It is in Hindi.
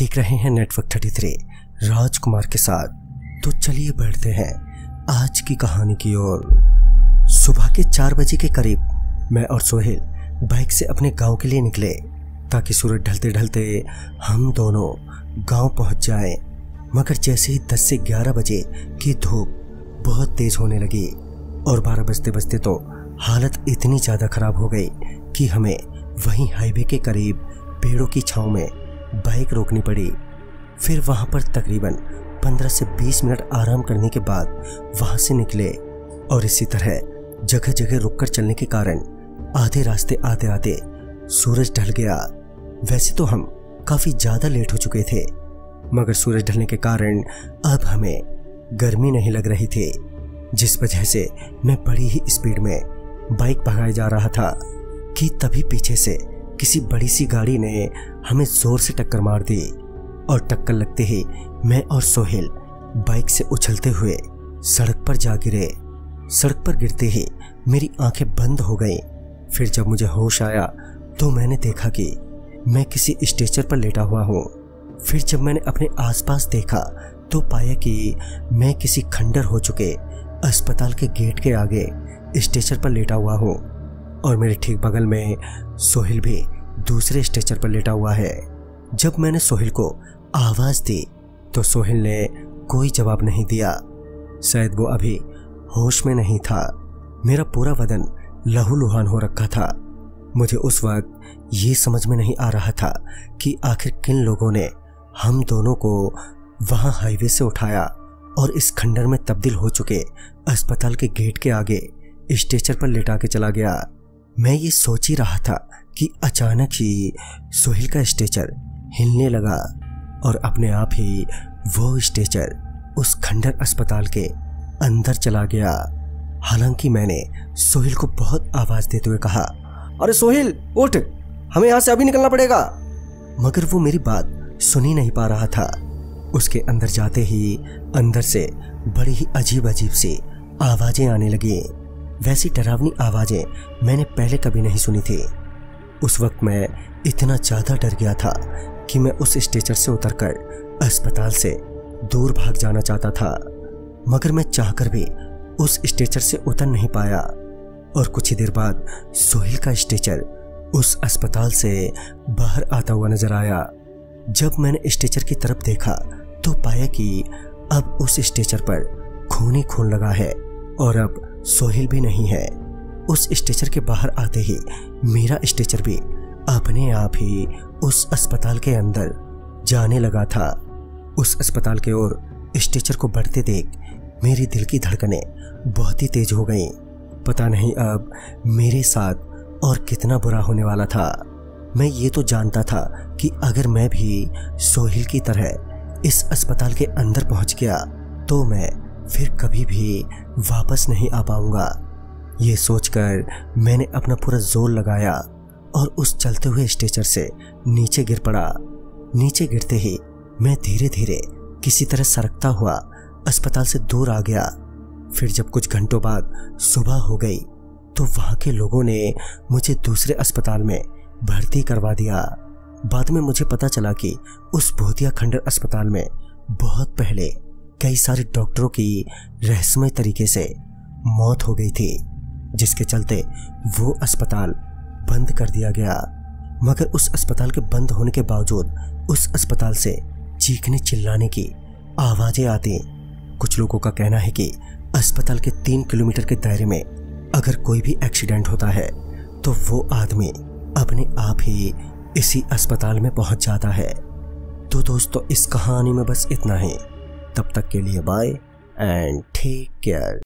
देख रहे हैं नेटवर्क थर्टी थ्री राजकुमार के साथ तो चलिए बढ़ते हैं आज की कहानी की ओर सुबह के चार बजे के करीब मैं और सोहेल बाइक से अपने गाँव के लिए निकले, ताकि सूरज ढलते ढलते हम दोनों गाँव पहुँच जाएँ। मगर जैसे ही दस से ग्यारह बजे की धूप बहुत तेज होने लगी और बारह बजते बजते तो हालत इतनी ज़्यादा खराब हो गई कि हमें वहीं हाईवे के करीब पेड़ों की छांव में बाइक रोकनी पड़ी। फिर वहाँ पर तकरीबन 15 से 20 मिनट आराम करने के बाद वहाँ से निकले और इसी तरह जगह जगह रुककर चलने के कारण आधे रास्ते आते आते सूरज ढल गया। वैसे तो हम काफ़ी ज़्यादा लेट हो चुके थे, मगर सूरज ढलने के कारण अब हमें गर्मी नहीं लग रही थी, जिस वजह से मैं बड़ी ही स्पीड में बाइक भगाए जा रहा था कि तभी पीछे से किसी बड़ी सी गाड़ी ने हमें ज़ोर से टक्कर मार दी और टक्कर लगते ही मैं और सोहेल बाइक से उछलते हुए सड़क पर जा गिरे। सड़क पर गिरते ही मेरी आँखें बंद हो गईं। फिर जब मुझे होश आया तो मैंने देखा कि मैं किसी स्ट्रेचर पर लेटा हुआ हूँ। फिर जब मैंने अपने आसपास देखा तो पाया कि मैं किसी खंडर हो चुके अस्पताल के गेट के आगे स्ट्रेचर पर लेटा हुआ हूँ। और मेरे ठीक बगल में सोहिल भी दूसरे स्ट्रेचर पर लेटा हुआ है। जब मैंने सोहिल को आवाज़ दी तो सोहिल ने कोई जवाब नहीं दिया। शायद वो अभी होश में नहीं था। मेरा पूरा बदन लहूलुहान हो रखा था। मुझे उस वक्त ये समझ में नहीं आ रहा था कि आखिर किन लोगों ने हम दोनों को वहाँ हाईवे से उठाया और इस खंडर में तब्दील हो चुके अस्पताल के गेट के आगे स्ट्रेचर पर लेटा के चला गया। मैं ये सोच ही रहा था कि अचानक ही सोहिल का स्ट्रेचर हिलने लगा और अपने आप ही वो स्ट्रेचर उस खंडर अस्पताल के अंदर चला गया। हालाँकि मैंने सोहिल को बहुत आवाज़ देते हुए कहा, अरे सोहिल, उठ, हमें यहाँ से अभी निकलना पड़ेगा। मगर वो मेरी बात सुन ही नहीं पा रहा था। उसके अंदर जाते ही अंदर से बड़ी ही अजीब अजीब सी आवाज़ें आने लगी। वैसी डरावनी आवाज़ें मैंने पहले कभी नहीं सुनी थी। उस वक्त मैं इतना ज़्यादा डर गया था कि मैं उस स्ट्रेचर से उतरकर अस्पताल से दूर भाग जाना चाहता था, मगर मैं चाहकर भी उस स्ट्रेचर से उतर नहीं पाया। और कुछ ही देर बाद सोहेल का स्टेचर उस अस्पताल से बाहर आता हुआ नज़र आया। जब मैंने स्टेचर की तरफ़ देखा तो पाया कि अब उस स्टेचर पर खून ही खून लगा है और अब सोहेल भी नहीं है। उस स्ट्रेचर के बाहर आते ही मेरा स्ट्रेचर भी अपने आप ही उस अस्पताल के अंदर जाने लगा था। उस अस्पताल के ओर स्ट्रेचर को बढ़ते देख मेरी दिल की धड़कनें बहुत ही तेज हो गईं। पता नहीं अब मेरे साथ और कितना बुरा होने वाला था। मैं ये तो जानता था कि अगर मैं भी सोहिल की तरह इस अस्पताल के अंदर पहुँच गया तो मैं फिर कभी भी वापस नहीं आ पाऊँगा। ये सोचकर मैंने अपना पूरा ज़ोर लगाया और उस चलते हुए स्ट्रेचर से नीचे गिर पड़ा। नीचे गिरते ही मैं धीरे धीरे किसी तरह सरकता हुआ, अस्पताल से दूर आ गया। फिर जब कुछ घंटों बाद सुबह हो गई तो वहाँ के लोगों ने मुझे दूसरे अस्पताल में भर्ती करवा दिया। बाद में मुझे पता चला कि उस भूतिया खंडर अस्पताल में बहुत पहले कई सारे डॉक्टरों की रहस्यमय तरीके से मौत हो गई थी, जिसके चलते वो अस्पताल बंद कर दिया गया। मगर उस अस्पताल के बंद होने के बावजूद उस अस्पताल से चीखने चिल्लाने की आवाज़ें आती। कुछ लोगों का कहना है कि अस्पताल के तीन किलोमीटर के दायरे में अगर कोई भी एक्सीडेंट होता है तो वो आदमी अपने आप ही इसी अस्पताल में पहुँच जाता है। तो दोस्तों, इस कहानी में बस इतना ही। तब तक के लिए बाय एंड टेक केयर